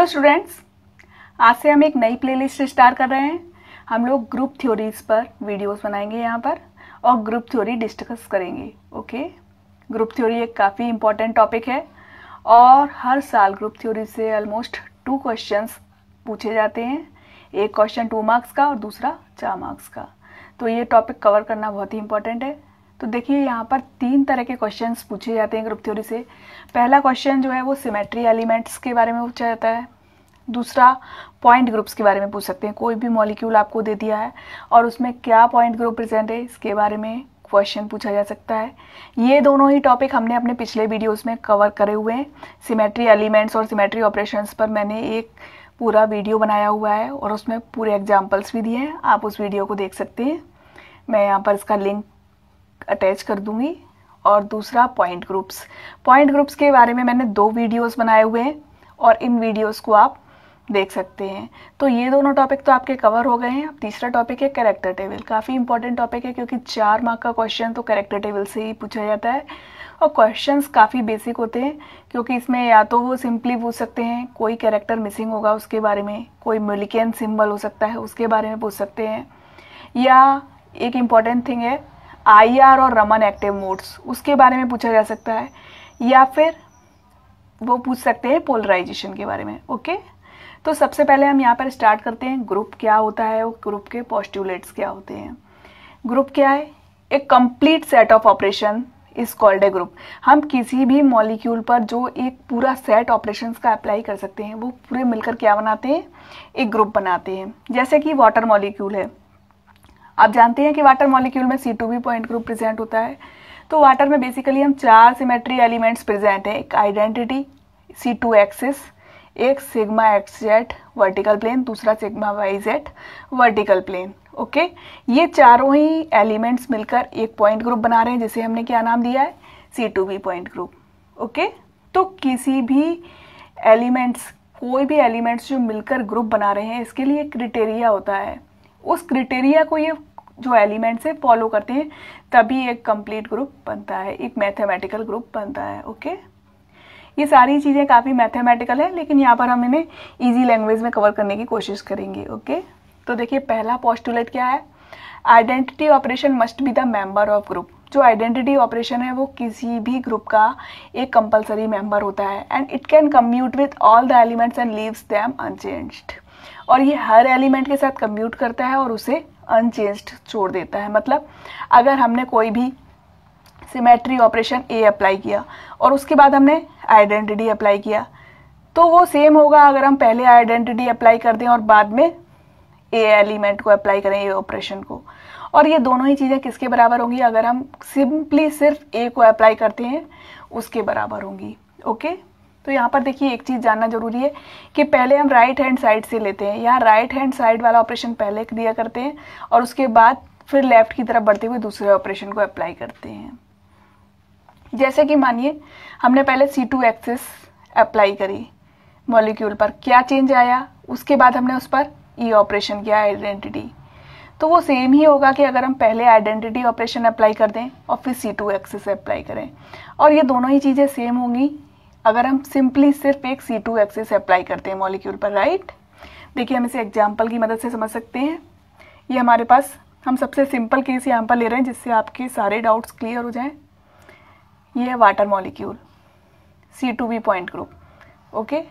Hello students आज से हम एक नई प्लेलिस्ट स्टार्ट कर रहे हैं। हम लोग ग्रुप थ्योरीज पर वीडियोस बनाएँगे यहाँ पर और ग्रुप थ्योरी डिस्कस करेंगे ओके ग्रुप थ्योरी एक काफ़ी इंपॉर्टेंट टॉपिक है और हर साल ग्रुप थ्योरी से ऑलमोस्ट टू क्वेश्चंस पूछे जाते हैं। एक क्वेश्चन टू मार्क्स का और दूसरा चार मार्क्स का। तो ये टॉपिक कवर करना बहुत ही इंपॉर्टेंट है। तो देखिए, यहाँ पर तीन तरह के क्वेश्चंस पूछे जाते हैं ग्रुप थ्योरी से। पहला क्वेश्चन जो है वो सिमेट्री एलिमेंट्स के बारे में पूछा जाता है। दूसरा पॉइंट ग्रुप्स के बारे में पूछ सकते हैं। कोई भी मॉलिक्यूल आपको दे दिया है और उसमें क्या पॉइंट ग्रुप प्रेजेंट है, इसके बारे में क्वेश्चन पूछा जा सकता है। ये दोनों ही टॉपिक हमने अपने पिछले वीडियोस में कवर करे हुए हैं। सिमेट्री एलिमेंट्स और सिमेट्री ऑपरेशंस पर मैंने एक पूरा वीडियो बनाया हुआ है और उसमें पूरे एग्जाम्पल्स भी दिए हैं। आप उस वीडियो को देख सकते हैं। मैं यहाँ पर इसका लिंक अटैच कर दूँगी। और दूसरा पॉइंट ग्रुप्स पॉइंट ग्रुप्स के बारे में मैंने दो वीडियोस बनाए हुए हैं और इन वीडियोस को आप देख सकते हैं। तो ये दोनों टॉपिक तो आपके कवर हो गए हैं। अब तीसरा टॉपिक है कैरेक्टर टेबल काफ़ी इंपॉर्टेंट टॉपिक है क्योंकि चार मार्क का क्वेश्चन तो कैरेक्टर टेबल से ही पूछा जाता है। और क्वेश्चंस काफ़ी बेसिक होते हैं क्योंकि इसमें या तो वो सिंपली पूछ सकते हैं, कोई कैरेक्टर मिसिंग होगा उसके बारे में, कोई मिलिकन सिंबल हो सकता है उसके बारे में पूछ सकते हैं। या एक इंपॉर्टेंट थिंग है आईआर और रमन एक्टिव मोड्स, उसके बारे में पूछा जा सकता है, या फिर वो पूछ सकते हैं पोलराइजेशन के बारे में, ओके? तो सबसे पहले हम यहाँ पर स्टार्ट करते हैं, ग्रुप क्या होता है, और ग्रुप के पॉस्टुलेट्स क्या होते हैं। ग्रुप क्या है? एक complete set of operation is called a group. हम किसी भी मॉलिक्यूल पर जो एक पूरा सेट ऑपरेशंस का अप्लाई कर सकते हैं, वो पूरे मिलकर क्या बनाते हैं? एक ग्रुप बनाते हैं। जैसे कि वाटर मॉलिक्यूल है। आप जानते हैं कि वाटर मॉलिक्यूल में C two v point group present होता है। तो वाटर में बेसिकली हम चार सिमेट्री एलिमेंट्स प्रेजेंट हैं। एक आइडेंटिटी सी टू एक्सिस एक sigma X Z vertical plane दूसरा sigma Y Z vertical plane okay ये चारों ही एलिमेंट्स मिलकर एक पॉइंट ग्रुप बना रहे हैं, जिसे हमने क्या नाम दिया है? C two B point group okay तो किसी भी एलिमेंट्स कोई भी एलिमेंट्स जो मिलकर ग्रुप बना रहे हैं, इसके लिए क्रिटेरिया होता है। उस क्रिटेरिया को ये जो एलिमेंट्स है फॉलो करते हैं, तभी एक कंप्लीट ग्रुप बनता है, एक मैथमेटिकल ग्रुप बनता है ओके ये सारी चीज़ें काफ़ी मैथमेटिकल है, लेकिन यहाँ पर हम इन्हें इजी लैंग्वेज में कवर करने की कोशिश करेंगे ओके तो देखिए, पहला पॉस्टुलेट क्या है? Identity operation must be the member of group जो आइडेंटिटी ऑपरेशन है, वो किसी भी ग्रुप का एक कंपलसरी मेंबर होता है and it can commute with all the elements and leaves them unchanged और ये हर एलिमेंट के साथ कम्यूट करता है और उसे अनचेंज्ड छोड़ देता है। मतलब अगर हमने कोई भी सिमेट्री ऑपरेशन ए अप्लाई किया और उसके बाद हमने आइडेंटिटी अप्लाई किया तो वो सेम होगा अगर हम पहले आइडेंटिटी अप्लाई कर दें और बाद में ए एलिमेंट को अप्लाई करें ए ऑपरेशन को। और ये दोनों ही चीज़ें किसके बराबर होंगी? अगर हम सिंपली सिर्फ़ ए को अप्लाई करते हैं, उसके बराबर होंगी। ओके तो यहाँ पर देखिए एक चीज़ जानना ज़रूरी है कि पहले हम राइट हैंड साइड से लेते हैं यहाँ राइट हैंड साइड वाला ऑपरेशन पहले दिया करते हैं, और उसके बाद फिर लेफ़्ट की तरफ़ बढ़ते हुए दूसरे ऑपरेशन को अप्लाई करते हैं। जैसे कि मानिए, हमने पहले सी टू एक्सिस अप्लाई करी मॉलिक्यूल पर, क्या चेंज आया? उसके बाद हमने उस पर ई ऑपरेशन किया आइडेंटिटी तो वो सेम ही होगा कि अगर हम पहले आइडेंटिटी ऑपरेशन अप्लाई कर दें और फिर सी टू एक्सिस अप्लाई करें। और ये दोनों ही चीज़ें सेम होंगी अगर हम सिंपली सिर्फ़ एक सी टू एक्सिस अप्लाई करते हैं मॉलिक्यूल पर राइट देखिए, हम इसे एग्ज़ाम्पल की मदद से समझ सकते हैं। ये हमारे पास, हम सबसे सिंपल केस यहाँ पर ले रहे हैं जिससे आपके सारे डाउट्स क्लियर हो जाएँ। ये है water molecule C two B point group okay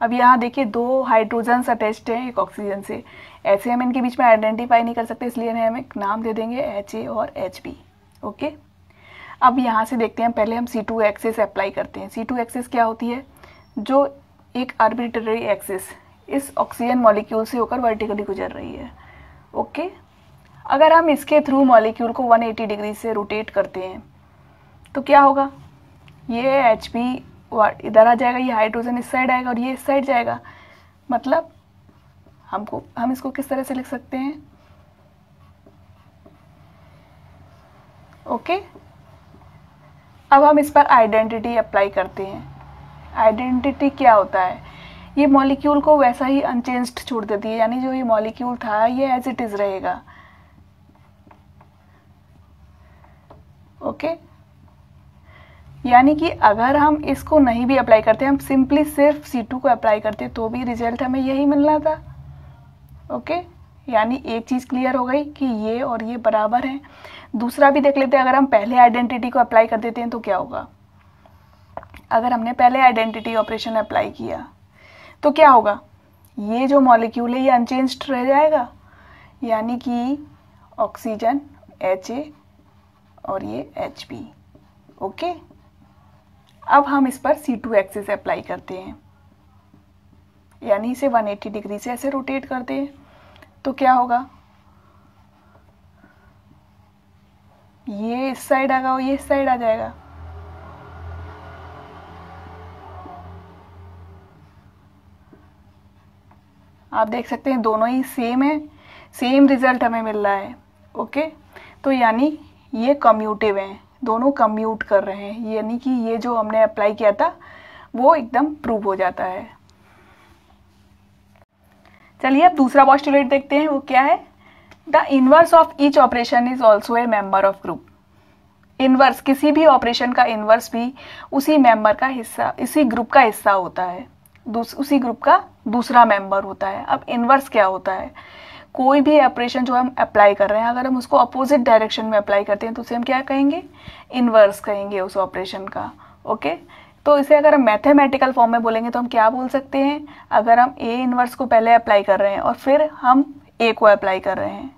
अब यहाँ देखिए, दो हाइड्रोजन्स अटैच्ड हैं एक ऑक्सीजन से। ऐसे हम इनके बीच में आइडेंटिफाई नहीं कर सकते, इसलिए हम एक नाम दे देंगे एच ए और एच बी ओके अब यहाँ से देखते हैं, पहले हम सी टू एक्सेस अप्लाई करते हैं। सी टू एक्सेस क्या होती है? जो एक आर्बिट्ररी एक्सेस इस ऑक्सीजन मॉलिक्यूल से होकर वर्टिकली गुजर रही है। ओके अगर हम इसके थ्रू मॉलिक्यूल को 180 डिग्री से रोटेट करते हैं तो क्या होगा? ये एच इधर आ जाएगा, ये हाइड्रोजन इस साइड आएगा और ये इस साइड जाएगा। मतलब हमको, हम इसको किस तरह से लिख सकते हैं? Okay okay? अब हम इस पर आइडेंटिटी अप्लाई करते हैं। आइडेंटिटी क्या होता है? ये मॉलिक्यूल को वैसा ही अनचेंज्ड छोड़ देती है, यानी जो ये मॉलिक्यूल था, ये एज इट इज़ रहेगा। Okay okay? यानी कि अगर हम इसको नहीं भी अप्लाई करते, हम सिंपली सिर्फ़ सी टू को अप्लाई करते तो भी रिज़ल्ट हमें यही मिलना था। ओके यानी एक चीज़ क्लियर हो गई कि ये और ये बराबर है। दूसरा भी देख लेते हैं, अगर हम पहले आइडेंटिटी को अप्लाई कर देते हैं तो क्या होगा? अगर हमने पहले आइडेंटिटी ऑपरेशन अप्लाई किया तो क्या होगा? ये जो मॉलिक्यूल है, ये अनचेंज रह जाएगा। यानी कि ऑक्सीजन एच और ये एच बी ओके अब हम इस पर सी टू एक्सिस अप्लाई करते हैं। यानी इसे 180 डिग्री से ऐसे रोटेट करते हैं। तो क्या होगा? ये इस साइड आएगा और ये इस साइड आ जाएगा। आप देख सकते हैं दोनों ही सेम है सेम रिज़ल्ट हमें मिल रहा है ओके तो यानी ये कम्यूटिव हैं, दोनों कम्यूट कर रहे हैं, यानी कि ये जो हमने अप्लाई किया था, वो एकदम प्रूव हो जाता है। चलिए अब दूसरा पॉस्टुलेट देखते हैं, वो क्या है? The inverse of each operation is also a member of group inverse किसी भी ऑपरेशन का इनवर्स भी उसी मेंबर का हिस्सा, इसी ग्रुप का हिस्सा होता है। उसी ग्रुप का दूसरा मेंबर होता है। अब इनवर्स क्या होता है? कोई भी ऑपरेशन जो हम अप्लाई कर रहे हैं, अगर हम उसको अपोजिट डायरेक्शन में अप्लाई करते हैं तो उसे हम क्या कहेंगे? इनवर्स कहेंगे उस ऑपरेशन का ओके तो इसे अगर हम मैथमेटिकल फॉर्म में बोलेंगे तो हम क्या बोल सकते हैं? अगर हम ए इनवर्स को पहले अप्लाई कर रहे हैं और फिर हम ए को अप्लाई कर रहे हैं।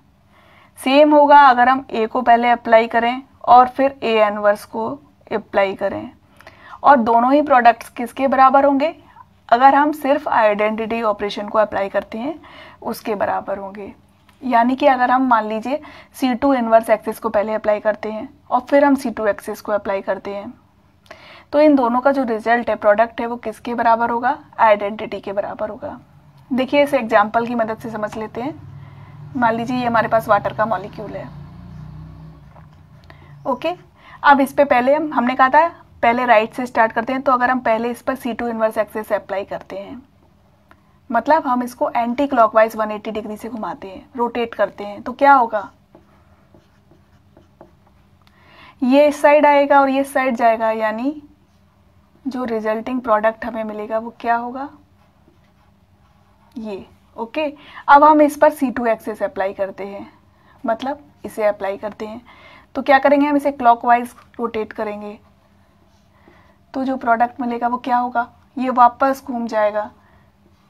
सेम होगा अगर हम ए को पहले अप्लाई करें और फिर ए इनवर्स को अप्लाई करें। और दोनों ही प्रोडक्ट्स किसके बराबर होंगे? अगर हम सिर्फ़ आइडेंटिटी ऑपरेशन को अप्लाई करते हैं, उसके बराबर होंगे। यानी कि अगर हम मान लीजिए सी टू इनवर्स एक्सिस को पहले अप्लाई करते हैं और फिर हम सी टू एक्सिस को अप्लाई करते हैं। तो इन दोनों का जो रिज़ल्ट है प्रोडक्ट है, वो किसके बराबर होगा? आइडेंटिटी के बराबर होगा। देखिए, इस एग्ज़ाम्पल की मदद से समझ लेते हैं। मान लीजिए, ये हमारे पास वाटर का मॉलिक्यूल है। ओके अब इस पर पहले हम, हमने कहा था, पहले राइट से स्टार्ट करते हैं तो अगर हम पहले इस पर C two inverse axis apply करते हैं मतलब हम इसको एंटी क्लॉकवाइज 180 डिग्री से घुमाते हैं रोटेट करते हैं तो क्या होगा? ये इस साइड आएगा और ये साइड जाएगा, यानी जो रिजल्टिंग प्रोडक्ट हमें मिलेगा वो क्या होगा? ये ओके अब हम इस पर सी टू एक्सेस अप्लाई करते हैं। मतलब इसे अप्लाई करते हैं। तो क्या करेंगे? हम इसे क्लॉकवाइज रोटेट करेंगे। तो जो प्रोडक्ट मिलेगा वो क्या होगा? ये वापस घूम जाएगा।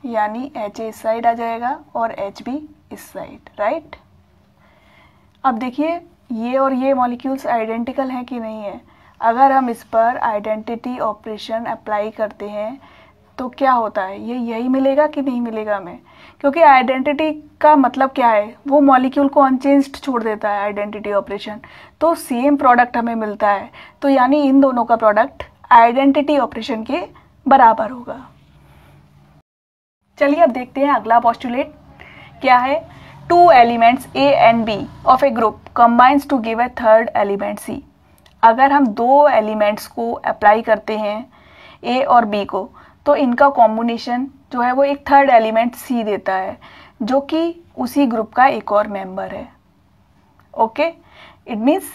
यानी एच इस साइड आ जाएगा और एच बी इस साइड राइट अब देखिए, ये और ये मॉलिक्यूल्स आइडेंटिकल हैं कि नहीं है? अगर हम इस पर आइडेंटिटी ऑपरेशन अप्लाई करते हैं तो क्या होता है? ये यही मिलेगा कि नहीं मिलेगा हमें? क्योंकि आइडेंटिटी का मतलब क्या है? वो मॉलिक्यूल को अनचेंज्ड छोड़ देता है आइडेंटिटी ऑपरेशन तो सेम प्रोडक्ट हमें मिलता है। तो यानी इन दोनों का प्रोडक्ट आइडेंटिटी ऑपरेशन के बराबर होगा। चलिए अब देखते हैं अगला पॉस्टुलेट क्या है? Two elements A and B of a group combines to give a third element C अगर हम दो एलिमेंट्स को अप्लाई करते हैं ए और बी को तो इनका कॉम्बिनेशन जो है वो एक थर्ड एलिमेंट सी देता है, जो कि उसी ग्रुप का एक और मेंबर है। ओके इट मीन्स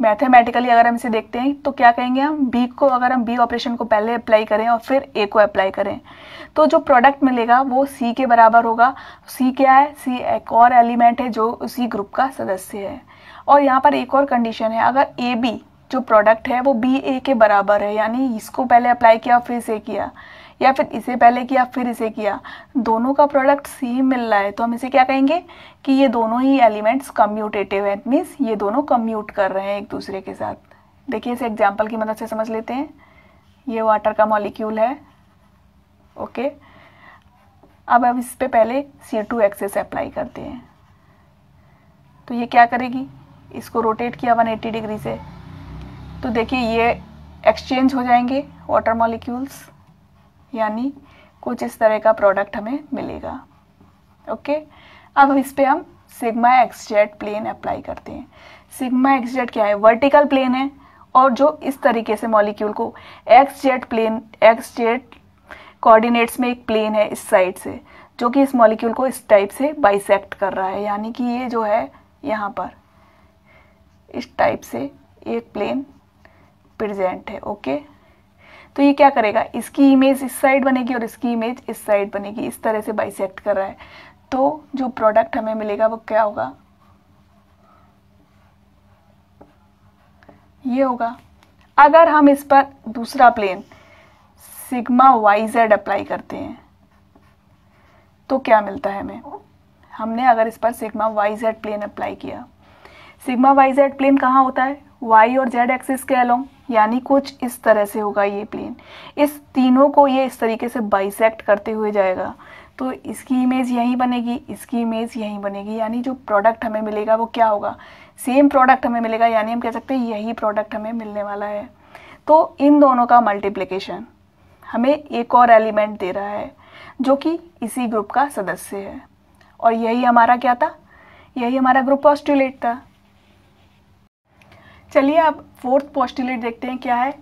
मैथमेटिकली अगर हम इसे देखते हैं तो क्या कहेंगे हम? बी को, अगर हम बी ऑपरेशन को पहले अप्लाई करें और फिर ए को अप्लाई करें तो जो प्रोडक्ट मिलेगा वो सी के बराबर होगा। सी क्या है? सी एक और एलिमेंट है जो उसी ग्रुप का सदस्य है। और यहाँ पर एक और कंडीशन है, अगर ए बी जो प्रोडक्ट है वो बी ए के बराबर है, यानी इसको पहले अप्लाई किया, फिर इसे किया, या फिर इसे पहले किया, फिर इसे किया। दोनों का प्रोडक्ट सेम मिल रहा है तो हम इसे क्या कहेंगे कि ये दोनों ही एलिमेंट्स कम्यूटेटिव है मीन्स ये दोनों कम्यूट कर रहे हैं एक दूसरे के साथ। देखिए इसे एग्ज़ाम्पल की मदद से समझ लेते हैं। ये वाटर का मॉलिक्यूल है ओके अब अब इस पर पहले सी टू एक्सेस अप्लाई करते हैं। तो ये क्या करेगी? इसको रोटेट किया 180 डिग्री से। तो देखिए, ये एक्सचेंज हो जाएँगे वाटर मॉलिक्यूल्स यानी कुछ इस तरह का प्रोडक्ट हमें मिलेगा। ओके अब इस पर हम sigma X Z plane apply करते हैं। सिग्मा एक्स जेड क्या है? वर्टिकल प्लेन है, और जो इस तरीके से मॉलिक्यूल को X Z plane X Z coordinates में एक प्लेन है इस साइड से, जो कि इस मॉलिक्यूल को इस टाइप से बाइसेक्ट कर रहा है। यानी कि ये जो है, यहाँ पर, इस टाइप से एक प्लेन प्रेजेंट है ओके तो ये क्या करेगा? इसकी इमेज इस साइड बनेगी और इसकी इमेज इस साइड बनेगी। इस तरह से बाइसेक्ट कर रहा है। तो जो प्रोडक्ट हमें मिलेगा वो क्या होगा? ये होगा, अगर हम इस पर दूसरा plane sigma Y Z apply करते हैं तो क्या मिलता है हमें? हमने अगर इस पर sigma Y Z plane apply किया सिग्मा वाई जेड प्लेन कहाँ होता है? वाई और जेड एक्सिस के अलोंग यानी कुछ इस तरह से होगा ये प्लेन इस तीनों को ये इस तरीके से बाइसेक्ट करते हुए जाएगा. तो इसकी इमेज यहीं बनेगी, इसकी इमेज यहीं बनेगी. यानी जो प्रोडक्ट हमें मिलेगा वो क्या होगा? सेम प्रोडक्ट हमें मिलेगा, यानी हम कह सकते हैं यही प्रोडक्ट हमें मिलने वाला है. तो इन दोनों का मल्टीप्लिकेशन हमें एक और एलिमेंट दे रहा है, जो कि इसी ग्रुप का सदस्य है. और यही हमारा क्या था? यही हमारा ग्रुप ऑस्ट्रेलेट था. चलिए अब फोर्थ पोस्टुलेट देखते हैं क्या है।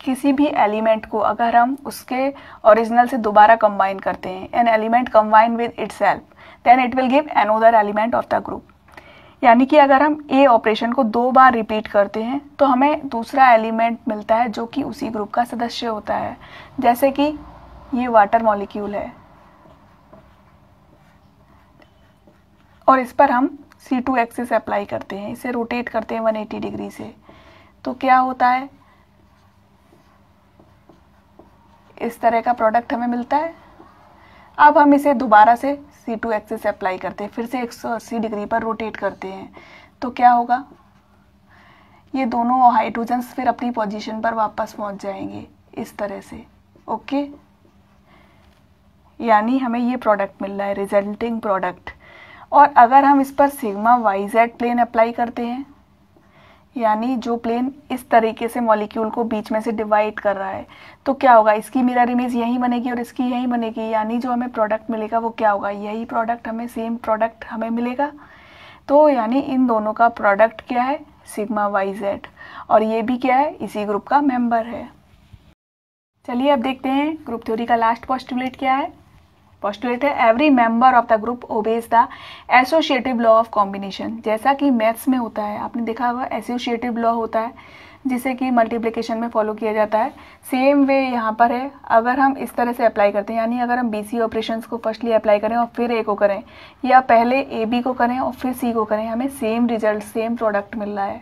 किसी भी एलिमेंट को अगर हम उसके ओरिजिनल से दोबारा कंबाइन करते हैं an element combine with itself then it will give another element of the group यानी कि अगर हम ए ऑपरेशन को दो बार रिपीट करते हैं तो हमें दूसरा एलिमेंट मिलता है जो कि उसी ग्रुप का सदस्य होता है। जैसे कि ये वाटर मॉलिक्यूल है। और इस पर हम सी टू एक्सिस अप्लाई करते हैं, इसे रोटेट करते हैं 180 डिग्री से। तो क्या होता है? इस तरह का प्रोडक्ट हमें मिलता है। अब हम इसे दोबारा से सी टू एक्सिस अप्लाई करते हैं, फिर से 180 डिग्री पर रोटेट करते हैं। तो क्या होगा? ये दोनों हाइड्रोजन्स फिर अपनी पोजीशन पर वापस पहुँच जाएँगे, इस तरह से। ओके यानी हमें ये प्रोडक्ट मिल रहा है रिजल्टिंग प्रोडक्ट और अगर हम इस पर sigma Y Z plane apply करते हैं, यानी जो प्लेन इस तरीके से मॉलिक्यूल को बीच में से डिवाइड कर रहा है तो क्या होगा? इसकी मिरर इमेज यहीं बनेगी और इसकी यहीं बनेगी, यानी जो हमें प्रोडक्ट मिलेगा वो क्या होगा? यही प्रोडक्ट हमें सेम प्रोडक्ट हमें मिलेगा। तो यानी इन दोनों का प्रोडक्ट क्या है? सिग्मा वाई जेड और ये भी क्या है? इसी ग्रुप का मेंबर है। चलिए अब देखते हैं ग्रुप थ्योरी का लास्ट पॉस्टुलेट क्या है। है every member of the group obeys the associative law of combination जैसा कि मैथ्स में होता है, आपने देखा होगा एसोसिएटिव लॉ होता है, जिसे कि मल्टीप्लिकेशन में फॉलो किया जाता है। सेम वे यहाँ पर है, अगर हम इस तरह से अप्लाई करते हैं, यानी अगर हम बी सी ऑपरेशन को फर्स्टली अप्लाई करें और फिर ए को करें, या पहले ए बी को करें और फिर सी को करें, हमें सेम रिज़ल्ट सेम प्रोडक्ट मिल रहा है।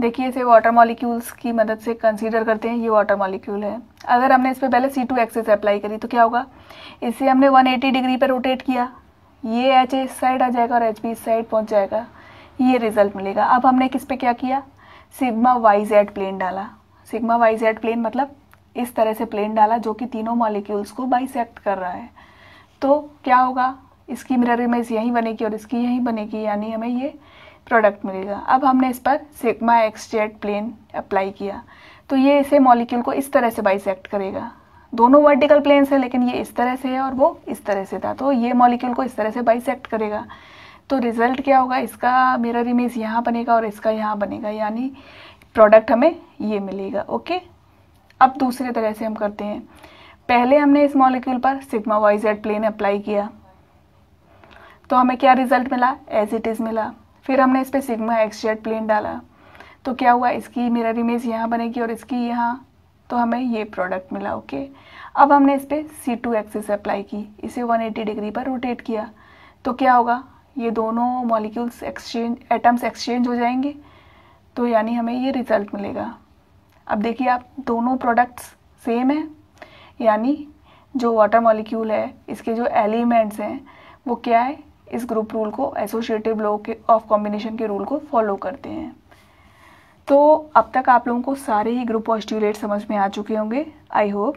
देखिए इसे वाटर मॉलिक्यूल्स की मदद से कंसीडर करते हैं, ये वाटर मॉलिक्यूल है। अगर हमने इस पर पहले सी टू एक्सेस अप्लाई करी तो क्या होगा? इसे हमने 180 डिग्री पर रोटेट किया। ये एच इस साइड आ जाएगा और एच बी इस साइड पहुँच जाएगा। ये रिज़ल्ट मिलेगा। अब हमने किस पे क्या किया? सिग्मा वाई जेड प्लेन डाला। सिग्मा वाई जेड प्लेन मतलब इस तरह से प्लेन डाला जो कि तीनों मॉलिक्यूल्स को बाइसेक्ट कर रहा है। तो क्या होगा? इसकी मिरर इमेज यहीं बनेगी और इसकी यहीं बनेगी, यानी हमें ये प्रोडक्ट मिलेगा। अब हमने इस पर sigma X Z plane apply किया। तो ये इसे मॉलिक्यूल को इस तरह से बाइसेक्ट करेगा। दोनों वर्टिकल प्लेन्स है, लेकिन ये इस तरह से है और वो इस तरह से था। तो ये मॉलिक्यूल को इस तरह से बाइसेक्ट करेगा। तो रिज़ल्ट क्या होगा? इसका मिरर इमेज यहाँ बनेगा और इसका यहाँ बनेगा। यानी प्रोडक्ट हमें ये मिलेगा। ओके अब दूसरे तरह से हम करते हैं। पहले हमने इस मॉलिक्यूल पर sigma Y Z plane apply किया। तो हमें क्या रिज़ल्ट मिला? एज इट इज़ मिला। फिर हमने इस पर सिग्मा एक्स जेड प्लेन डाला। तो क्या हुआ? इसकी मिरर इमेज यहाँ बनेगी और इसकी यहाँ। तो हमें ये प्रोडक्ट मिला ओके अब हमने इस पर सी टू एक्सिस अप्लाई की। इसे 180 डिग्री पर रोटेट किया। तो क्या होगा? ये दोनों मॉलिक्यूल्स एक्सचेंज एटम्स एक्सचेंज हो जाएँगे। तो यानी हमें ये रिज़ल्ट मिलेगा। अब देखिए, आप दोनों प्रोडक्ट्स सेम हैं। यानी जो वाटर मॉलिक्यूल है, इसके जो एलिमेंट्स हैं, वो क्या है? इस ग्रुप रूल को एसोसिएटिव लॉ के ऑफ़ कॉम्बिनेशन के रूल को फॉलो करते हैं। तो अब तक आप लोगों को सारे ही ग्रुप ऑस्ट्यूलेट समझ में आ चुके होंगे आई होप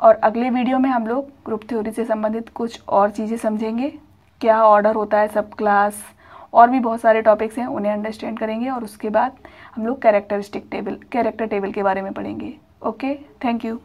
और अगले वीडियो में हम लोग ग्रुप थ्योरी से संबंधित कुछ और चीज़ें समझेंगे। क्या ऑर्डर होता है सब क्लास और भी बहुत सारे टॉपिक्स हैं, उन्हें अंडरस्टैंड करेंगे और उसके बाद हम लोग कैरेक्टरिस्टिक टेबल कैरेक्टर टेबल के बारे में पढ़ेंगे। Okay thank you